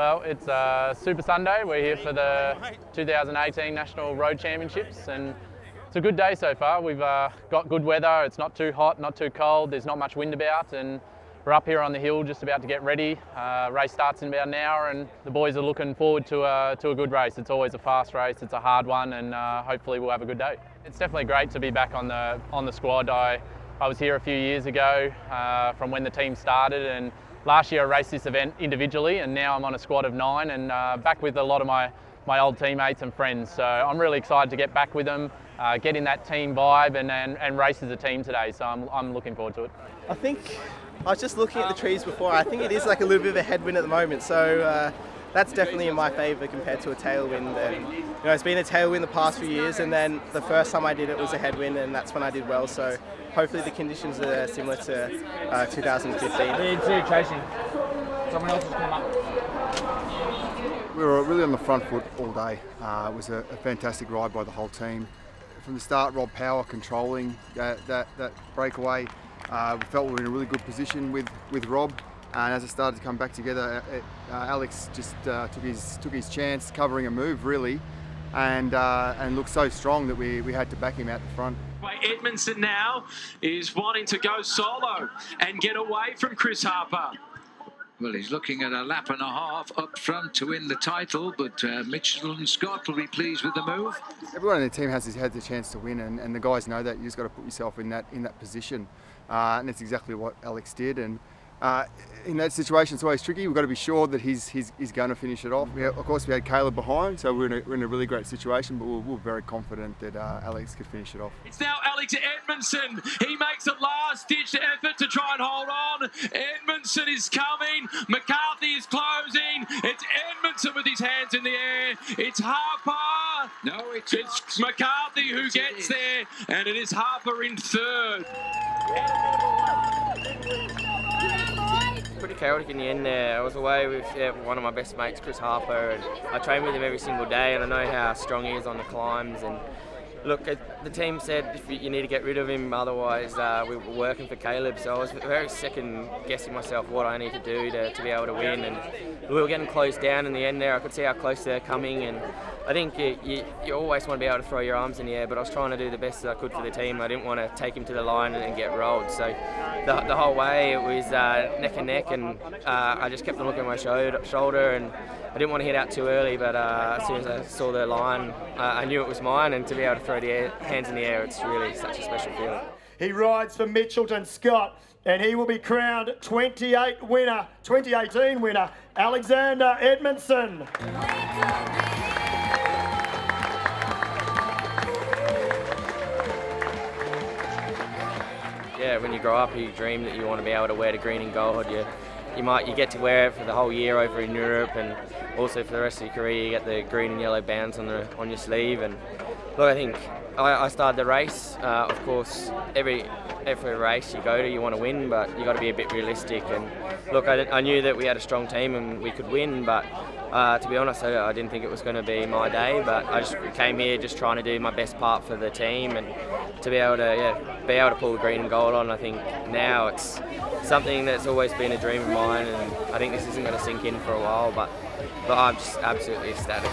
Well, it's uh, Super Sunday. We're here for the 2018 National Road Championships and it's a good day so far. We've uh, got good weather. It's not too hot, not too cold. There's not much wind about and we're up here on the hill just about to get ready. Uh, race starts in about an hour and the boys are looking forward to a, to a good race. It's always a fast race. It's a hard one and uh, hopefully we'll have a good day. It's definitely great to be back on the, on the squad. I, I was here a few years ago uh, from when the team started and last year I raced this event individually and now I'm on a squad of nine and uh, back with a lot of my, my old teammates and friends. So I'm really excited to get back with them, uh, get in that team vibe and, and, and race as a team today. So I'm, I'm looking forward to it. I think I was just looking at the trees before. I think it is like a little bit of a headwind at the moment. So uh, that's definitely in my favour compared to a tailwind. And, you know, it's been a tailwind the past few years, and then the first time I did it was a headwind, and that's when I did well. So hopefully the conditions are similar to uh, 2015. chasing. Someone else has come up. We were really on the front foot all day. Uh, it was a, a, fantastic ride by the whole team. From the start, Rob Power controlling that, that, that breakaway. Uh, we felt we were in a really good position with, with Rob. And as it started to come back together, it, uh, Alex just uh, took his took his chance, covering a move really, and uh, and looked so strong that we, we had to back him out the front. Edmondson now is wanting to go solo and get away from Chris Harper. Well, he's looking at a lap and a half up front to win the title, but uh, Mitchelton Scott will be pleased with the move. Everyone in the team has had the chance to win, and, and the guys know that. You've just got to put yourself in that in that position, uh, and that's exactly what Alex did. And uh, in that situation, it's always tricky. We've got to be sure that he's, he's, he's going to finish it off. Have, of course, we had Caleb behind, so we're in a, we're in a really great situation, but we're, we're very confident that uh, Alex could finish it off. It's now Alex Edmondson. He makes a last-ditch effort to try and hold on. Edmondson is coming. McCarthy is closing. It's Edmondson with his hands in the air. It's Harper. No, it's, it's McCarthy who gets there, and it is Harper in third pretty chaotic in the end there. I was away with yeah, one of my best mates, Chris Harper, and I train with him every single day, and I know how strong he is on the climbs. And look, the team said if you need to get rid of him, otherwise uh, we were working for Caleb. So I was very second guessing myself what I need to do to, to be able to win. And we were getting closed down in the end there. I could see how close they're coming, and I think you, you, you, always want to be able to throw your arms in the air, but I was trying to do the best that I could for the team. I didn't want to take him to the line and, and get rolled. So the, the, whole way it was uh, neck and neck, and uh, I just kept on looking at my shoulder, shoulder and I didn't want to hit out too early, but uh, as soon as I saw the line, uh, I knew it was mine, and to be able to throw the air, hands in the air, it's really such a special feeling. He rides for Mitchelton Scott, and he will be crowned 28 winner, 2018 winner, Alexander Edmondson. When you grow up, you dream that you want to be able to wear the green and gold. You, you might you get to wear it for the whole year over in Europe, and also for the rest of your career, you get the green and yellow bands on the on your sleeve. And look, I think I, I started the race. Uh, of course, every every race you go to, you want to win, but you got to be a bit realistic. And look, I, I knew that we had a strong team and we could win, but uh, to be honest, I, I, didn't think it was going to be my day. But I just came here just trying to do my best part for the team and to be able to yeah, be able to pull the green and gold on. I think now it's something that's always been a dream of mine, and I think this isn't going to sink in for a while. But but I'm just absolutely ecstatic.